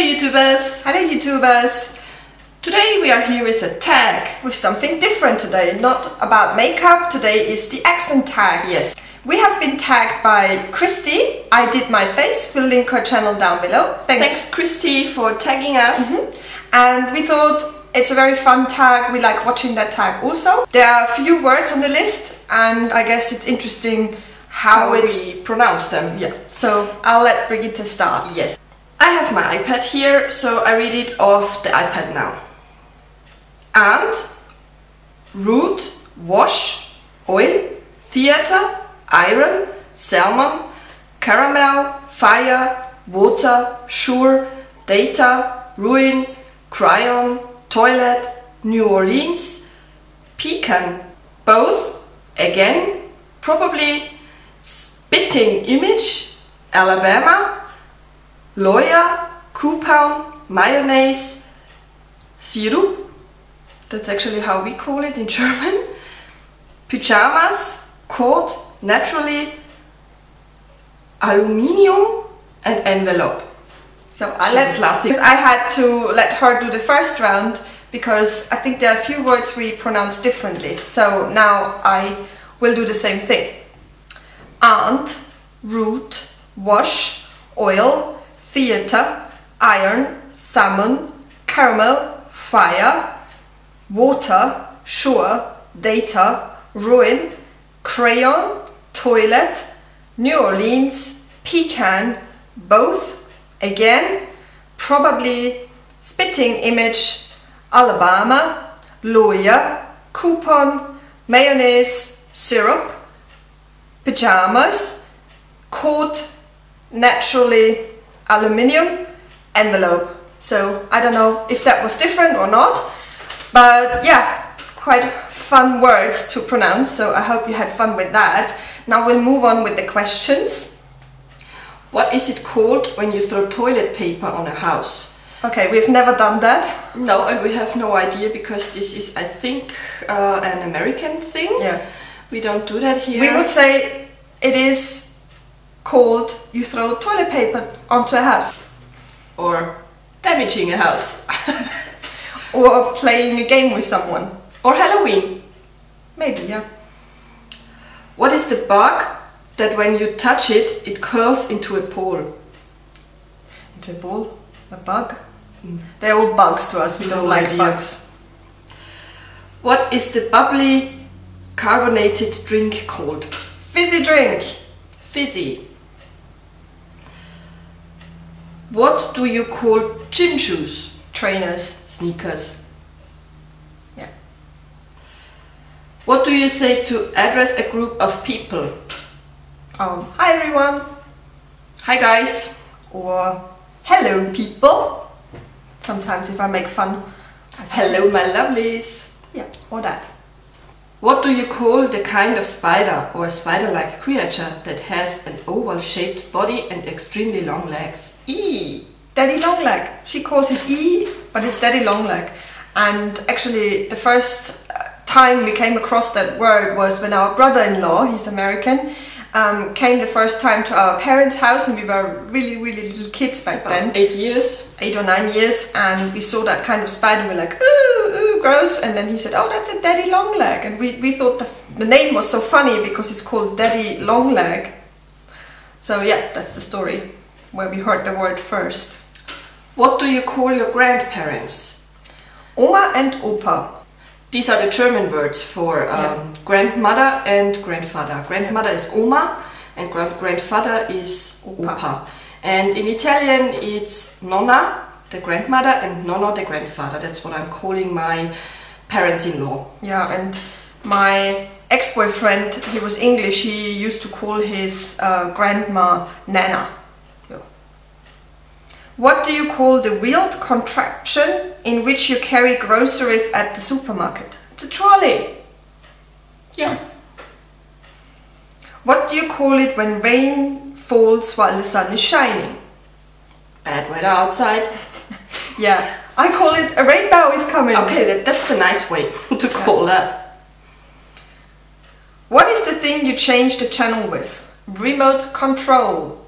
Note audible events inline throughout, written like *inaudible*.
YouTubers! Hello YouTubers! Today we are here with a tag. With something different today, not about makeup, today is the accent tag. Yes. We have been tagged by Christy. I did my face, we'll link her channel down below. Thanks. Thanks Christy for tagging us. Mhm. And we thought it's a very fun tag, we like watching that tag also. There are a few words on the list and I guess it's interesting how, How we pronounce them. Yeah, so I'll let Brigitte start. Yes. Have my iPad here, so I read it off the iPad now. And, root, wash, oil, theater, iron, salmon, caramel, fire, water, sure, data, ruin, cryon, toilet, New Orleans, pecan, both, again, probably spitting image, Alabama, lawyer, coupon, mayonnaise, syrup, that's actually how we call it in *laughs* German, pyjamas, coat, naturally, aluminium, and envelope. So I let because I had to let her do the first round because I think there are a few words we pronounce differently. So now I will do the same thing. Aunt, root, wash, oil, theater, iron, salmon, caramel, fire, water, sure, data, ruin, crayon, toilet, New Orleans, pecan, both, again, probably spitting image, Alabama, lawyer, coupon, mayonnaise, syrup, pajamas, coat, naturally, aluminium, envelope. So I don't know if that was different or not, but yeah, quite fun words to pronounce. So I hope you had fun with that. Now we'll move on with the questions. What is it called when you throw toilet paper on a house? Okay, we've never done that. No, and we have no idea because this is, I think, uh, an American thing. Yeah. We don't do that here. We would say it is called you throw toilet paper onto a house or damaging a house. *laughs* or playing a game with someone. or Halloween. Maybe, yeah. What is the bug that when you touch it, it curls into a ball? Into a ball, a bug. Hmm. They're all bugs to us. We don't like idea. bugs. What is the bubbly carbonated drink called? Fizzy drink. Fizzy. What do you call gym shoes? Trainers. Sneakers. Yeah. What do you say to address a group of people? Um, hi everyone. Hi guys. Or hello people. Sometimes if I make fun. I say Hello my lovelies. Yeah, or that. What do you call the kind of spider or spider-like creature that has an oval-shaped body and extremely long legs? E. Daddy long leg. She calls it E, but it's daddy long leg. And actually, the first uh, time we came across that word was when our brother-in-law, he's American, um, came the first time to our parents' house, and we were really, really little kids back then, eight years. eight or nine years, and we saw that kind of spider. and We're like, ooh, ooh, gross. And then he said, oh, that's a daddy long leg. And we, we thought the, the name was so funny because it's called daddy long leg. So yeah, that's the story where we heard the word first. What do you call your grandparents? Oma and Opa. These are the German words for um, Yeah. grandmother and grandfather. Grandmother is Oma and grand- grandfather is Opa. Opa. And in Italian it's Nonna, the grandmother, and Nonno, the grandfather. That's what I'm calling my parents-in-law. Yeah, and my ex-boyfriend, he was English. He used to call his uh, grandma Nana. Yeah. What do you call the wheeled contraption in which you carry groceries at the supermarket? It's a trolley. Yeah. What do you call it when rain falls while the sun is shining? Bad weather outside. Yeah, I call it a rainbow is coming. Okay, that, that's the nice way *laughs* to call that. What is the thing you change the channel with? Remote control.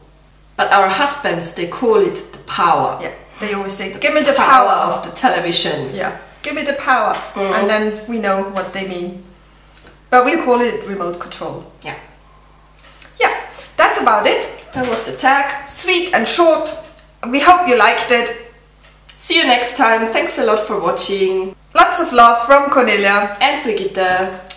But our husbands, they call it the power. Yeah. They always say, "Give me the power." of the television. Yeah, give me the power, Mhm. and then we know what they mean. But we call it remote control. Yeah. Yeah, that's about it. That was the tag. Sweet and short. We hope you liked it. See you next time. Thanks a lot for watching. Lots of love from Cornelia. And Brigitte.